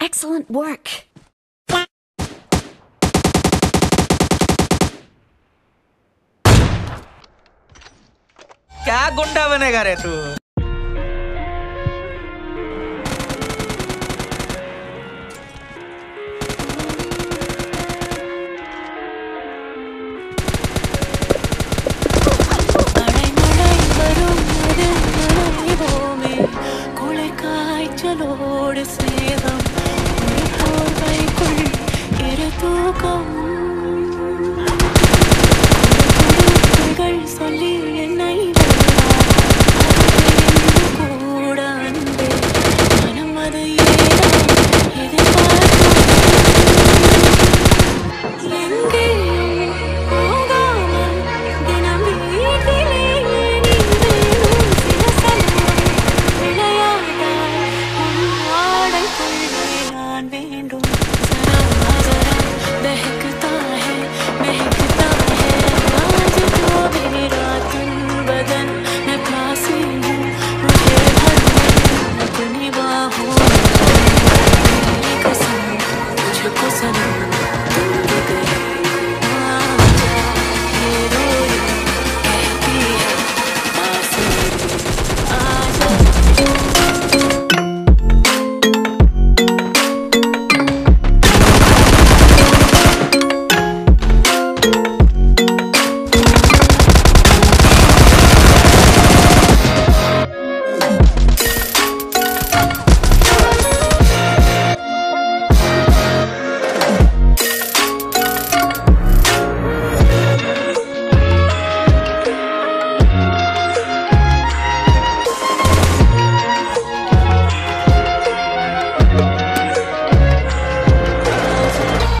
Excellent work. क्या गुंडा बनेगा रे तू चलो go Look what's happening.